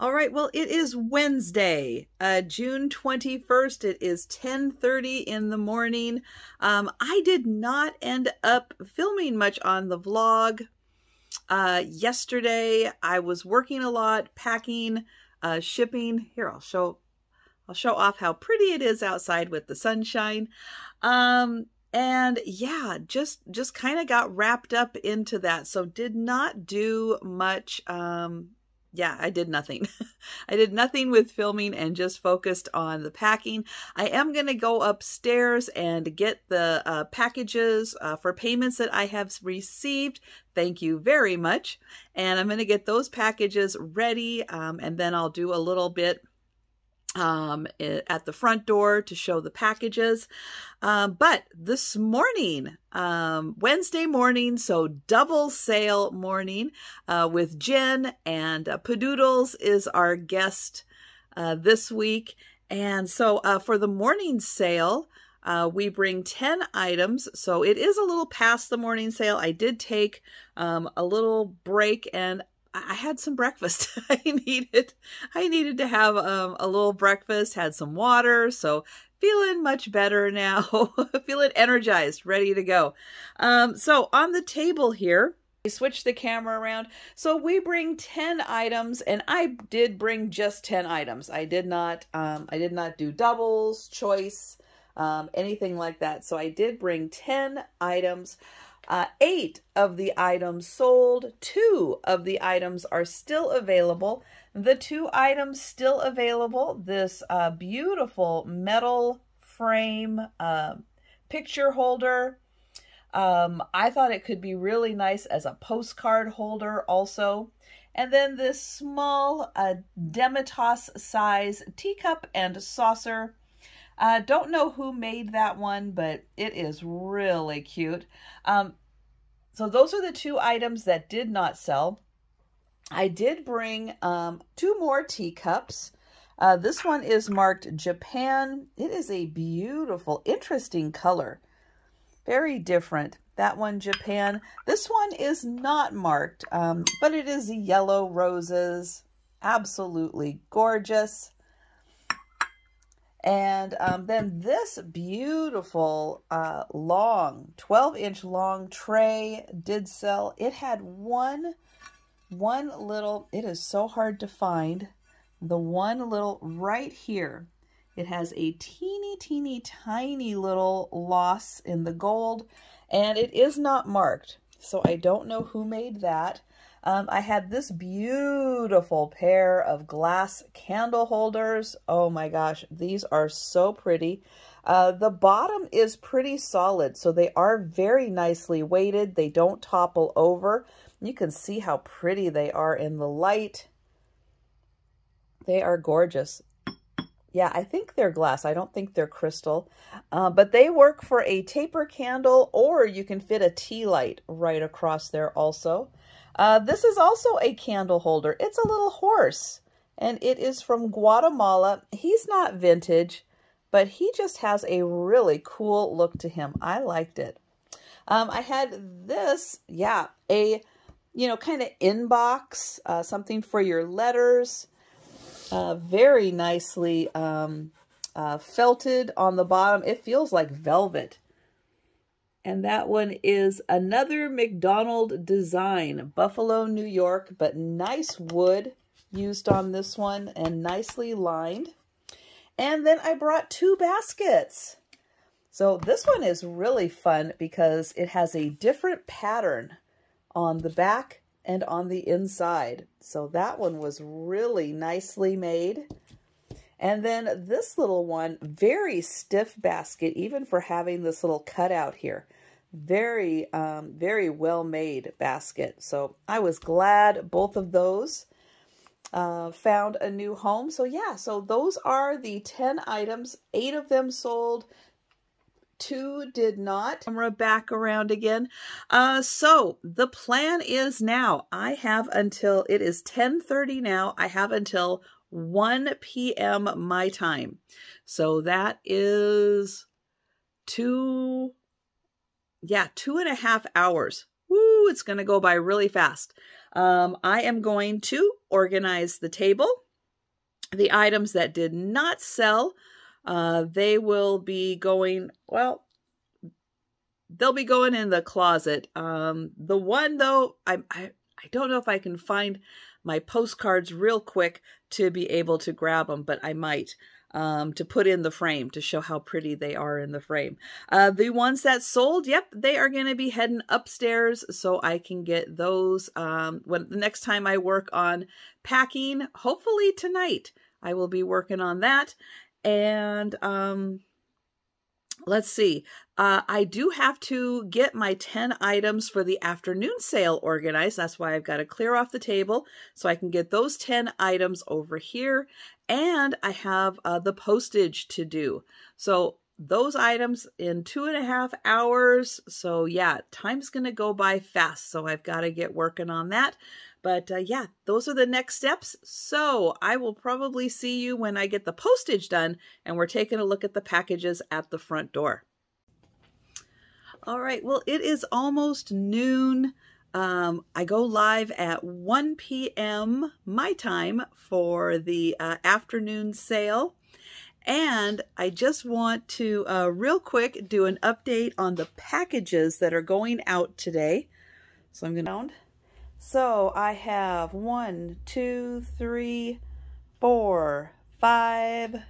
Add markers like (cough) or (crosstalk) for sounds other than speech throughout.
All right, well, it is Wednesday, uh, June 21st. It is 10.30 in the morning. Um, I did not end up filming much on the vlog. Uh, yesterday, I was working a lot, packing, uh, shipping. Here, I'll show, I'll show off how pretty it is outside with the sunshine. Um, and yeah, just, just kind of got wrapped up into that. So did not do much, um, yeah, I did nothing. (laughs) I did nothing with filming and just focused on the packing. I am going to go upstairs and get the uh, packages uh, for payments that I have received. Thank you very much. And I'm going to get those packages ready um, and then I'll do a little bit um, at the front door to show the packages. Um, but this morning, um, Wednesday morning, so double sale morning uh, with Jen and uh, Padoodles is our guest uh, this week. And so uh, for the morning sale, uh, we bring 10 items. So it is a little past the morning sale. I did take um, a little break and I had some breakfast. (laughs) I needed I needed to have um, a little breakfast, had some water, so feeling much better now. (laughs) feeling energized, ready to go. Um, so on the table here, I switch the camera around. So we bring 10 items and I did bring just 10 items. I did not um, I did not do doubles, choice, um, anything like that. So I did bring 10 items. Uh, eight of the items sold, two of the items are still available. The two items still available, this uh, beautiful metal frame uh, picture holder. Um, I thought it could be really nice as a postcard holder also. And then this small uh, Demitasse size teacup and saucer uh, don't know who made that one, but it is really cute. Um, so those are the two items that did not sell. I did bring um, two more teacups. Uh, this one is marked Japan. It is a beautiful, interesting color. Very different. That one, Japan. This one is not marked, um, but it is yellow roses. Absolutely gorgeous. And um, then this beautiful uh, long, 12 inch long tray did sell. It had one, one little, it is so hard to find, the one little right here. It has a teeny, teeny, tiny little loss in the gold, and it is not marked. So I don't know who made that. Um, I had this beautiful pair of glass candle holders. Oh my gosh, these are so pretty. Uh, the bottom is pretty solid, so they are very nicely weighted. They don't topple over. You can see how pretty they are in the light. They are gorgeous. Yeah, I think they're glass. I don't think they're crystal. Uh, but they work for a taper candle, or you can fit a tea light right across there also. Uh, this is also a candle holder. It's a little horse, and it is from Guatemala. He's not vintage, but he just has a really cool look to him. I liked it. Um, I had this, yeah, a, you know, kind of inbox, uh, something for your letters. Uh, very nicely um, uh, felted on the bottom. It feels like velvet. And that one is another McDonald design, Buffalo, New York, but nice wood used on this one and nicely lined. And then I brought two baskets. So this one is really fun because it has a different pattern on the back and on the inside. So that one was really nicely made. And then this little one, very stiff basket, even for having this little cutout here. Very, um, very well made basket. So I was glad both of those uh, found a new home. So yeah, so those are the 10 items. Eight of them sold. Two did not. Camera back around again. Uh, so the plan is now. I have until, it is 10.30 now. I have until 1 p.m. my time. So that is two, yeah, two and a half hours. Woo, it's going to go by really fast. Um, I am going to organize the table. the items that did not sell, uh, they will be going, well, they'll be going in the closet. Um, the one though, I, I, I don't know if I can find my postcards real quick to be able to grab them, but I might um, to put in the frame to show how pretty they are in the frame. Uh, the ones that sold, yep, they are going to be heading upstairs so I can get those um, when the next time I work on packing, hopefully tonight, I will be working on that. And um, let's see. Uh, I do have to get my 10 items for the afternoon sale organized. That's why I've got to clear off the table so I can get those 10 items over here. And I have uh, the postage to do. So those items in two and a half hours. So yeah, time's going to go by fast. So I've got to get working on that. But uh, yeah, those are the next steps. So I will probably see you when I get the postage done and we're taking a look at the packages at the front door. All right, well, it is almost noon. Um, I go live at 1 p.m. my time for the uh, afternoon sale. And I just want to uh, real quick do an update on the packages that are going out today. So I'm going to so I have one, two, three, four, five,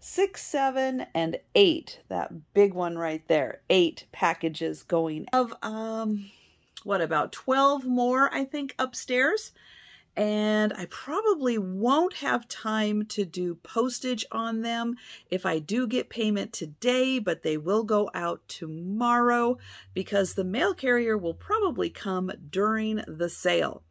six, seven, and eight. That big one right there. Eight packages going of um what about 12 more I think upstairs and I probably won't have time to do postage on them if I do get payment today, but they will go out tomorrow because the mail carrier will probably come during the sale.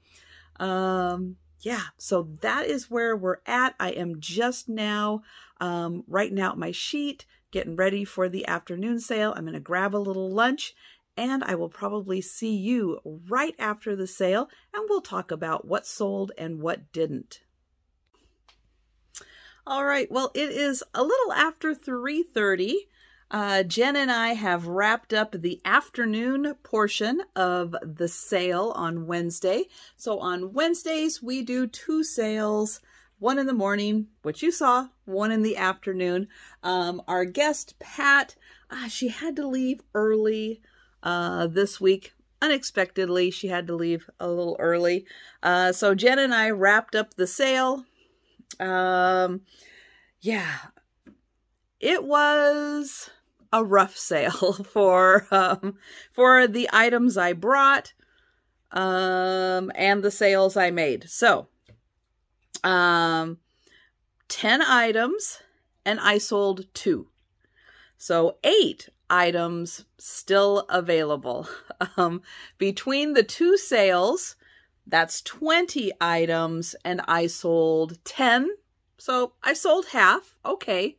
Um, yeah, so that is where we're at. I am just now um, writing out my sheet, getting ready for the afternoon sale. I'm going to grab a little lunch and I will probably see you right after the sale and we'll talk about what sold and what didn't. All right, well, it is a little after 3.30. Uh, Jen and I have wrapped up the afternoon portion of the sale on Wednesday. So on Wednesdays, we do two sales, one in the morning, which you saw, one in the afternoon. Um, our guest, Pat, uh, she had to leave early uh, this week. Unexpectedly, she had to leave a little early. Uh, so Jen and I wrapped up the sale. Um, yeah, it was a rough sale (laughs) for um, for the items I brought um, and the sales I made. So, um, 10 items and I sold two. So eight items still available. (laughs) Um, between the two sales, that's 20 items, and I sold 10. So I sold half. Okay.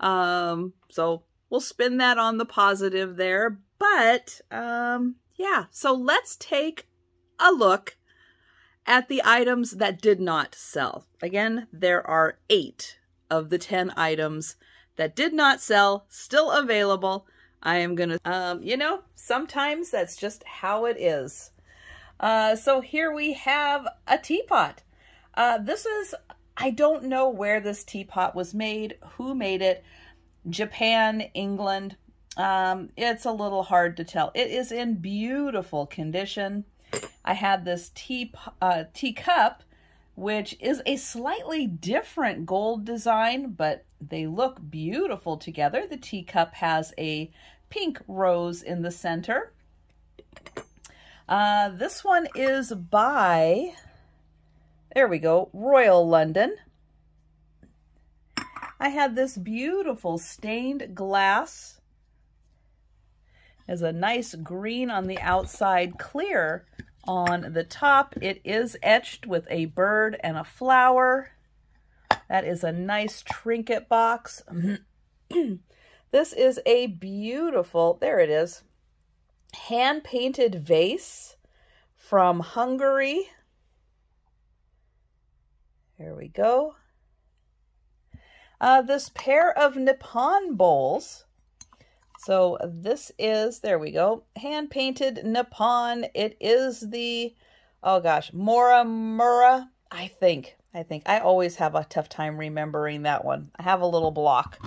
Um, so we'll spin that on the positive there. But um, yeah, so let's take a look at the items that did not sell. Again, there are eight of the 10 items that did not sell, still available. I am going to, um, you know, sometimes that's just how it is. Uh, so here we have a teapot. Uh, this is, I don't know where this teapot was made, who made it, Japan, England. Um, it's a little hard to tell. It is in beautiful condition. I had this tea, uh, teacup, which is a slightly different gold design, but they look beautiful together. The teacup has a pink rose in the center. Uh, this one is by, there we go, Royal London. I had this beautiful stained glass. There's a nice green on the outside, clear on the top. It is etched with a bird and a flower. That is a nice trinket box. (clears throat) This is a beautiful, there it is, hand-painted vase from Hungary. There we go. Uh, this pair of Nippon bowls. So this is, there we go, hand-painted Nippon. It is the, oh gosh, Morimura, I think. I think. I always have a tough time remembering that one. I have a little block.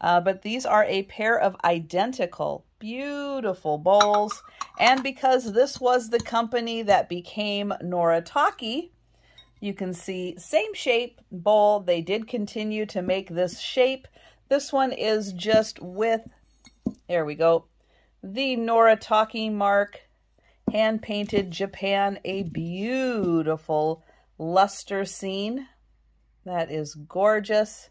Uh, but these are a pair of identical, beautiful bowls. And because this was the company that became Noritake, you can see same shape bowl. They did continue to make this shape. This one is just with, there we go, the Noritake mark, hand-painted Japan, a beautiful luster scene. That is gorgeous.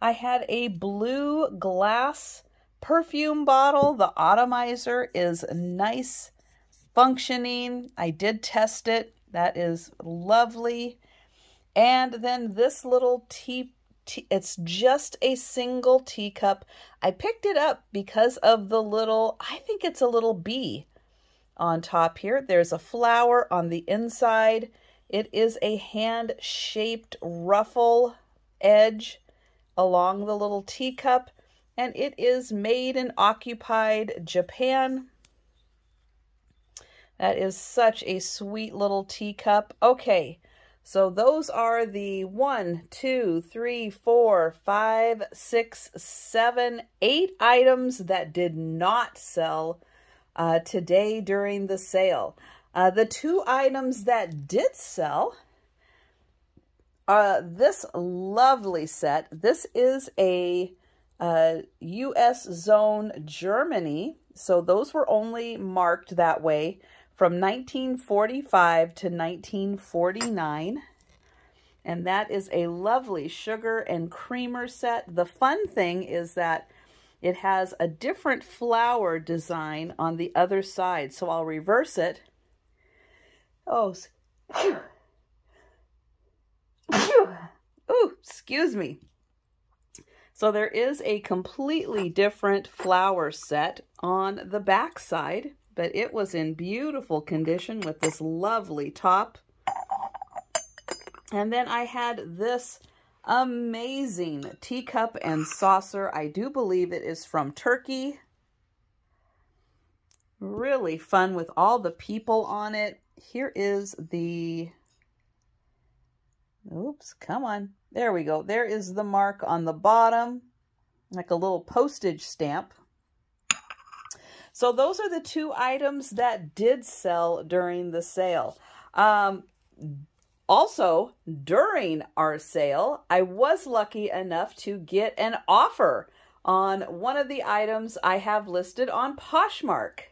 I had a blue glass perfume bottle. The atomizer is nice functioning. I did test it. That is lovely. And then this little tea, it's just a single teacup. I picked it up because of the little, I think it's a little bee on top here. There's a flower on the inside. It is a hand-shaped ruffle edge along the little teacup, and it is made in occupied Japan. That is such a sweet little teacup. Okay, so those are the one, two, three, four, five, six, seven, eight items that did not sell uh, today during the sale. Uh, the two items that did sell uh, this lovely set. This is a uh, U.S. zone Germany. So those were only marked that way from 1945 to 1949. And that is a lovely sugar and creamer set. The fun thing is that it has a different flower design on the other side. So I'll reverse it. Oh, Ooh, excuse me. So there is a completely different flower set on the back side, but it was in beautiful condition with this lovely top. And then I had this amazing teacup and saucer. I do believe it is from Turkey. Really fun with all the people on it. Here is the Oops, come on. There we go. There is the mark on the bottom, like a little postage stamp. So those are the two items that did sell during the sale. Um, also, during our sale, I was lucky enough to get an offer on one of the items I have listed on Poshmark.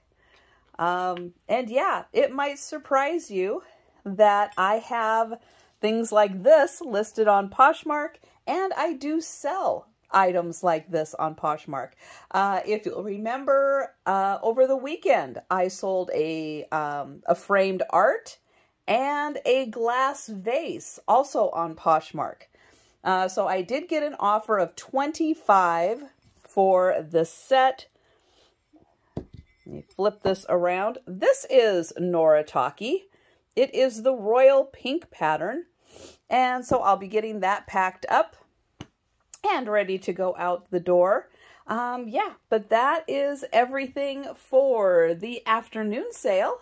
Um, and yeah, it might surprise you that I have things like this listed on Poshmark, and I do sell items like this on Poshmark. Uh, if you'll remember, uh, over the weekend, I sold a, um, a framed art and a glass vase, also on Poshmark. Uh, so I did get an offer of 25 for the set. Let me flip this around. This is Noritake. It is the royal pink pattern. And so I'll be getting that packed up and ready to go out the door. Um, yeah, but that is everything for the afternoon sale.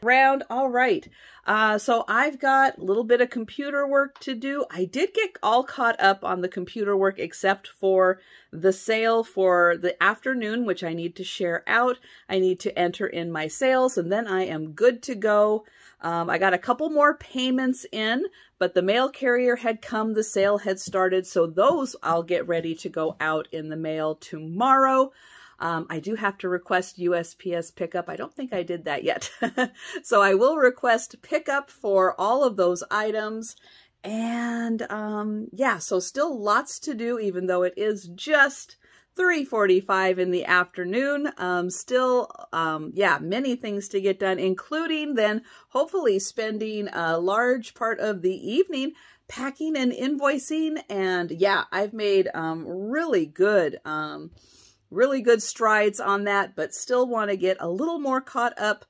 Round, all right. Uh, so I've got a little bit of computer work to do. I did get all caught up on the computer work except for the sale for the afternoon, which I need to share out. I need to enter in my sales, and then I am good to go. Um, I got a couple more payments in, but the mail carrier had come, the sale had started, so those I'll get ready to go out in the mail tomorrow. Um, I do have to request USPS pickup. I don't think I did that yet. (laughs) so I will request pickup for all of those items. And um, yeah, so still lots to do, even though it is just 3.45 in the afternoon. Um, still, um, yeah, many things to get done, including then hopefully spending a large part of the evening packing and invoicing. And yeah, I've made um, really good, um, really good strides on that, but still want to get a little more caught up.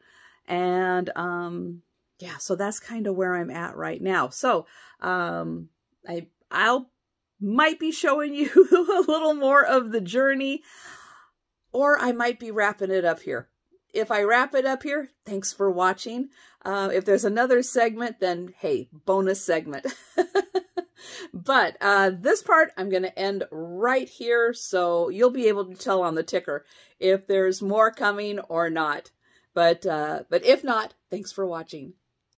And um, yeah, so that's kind of where I'm at right now. So um, I, I'll might be showing you (laughs) a little more of the journey, or I might be wrapping it up here. If I wrap it up here, thanks for watching. Uh, if there's another segment, then hey, bonus segment. (laughs) But uh, this part I'm going to end right here, so you'll be able to tell on the ticker if there's more coming or not. But uh, but if not, thanks for watching.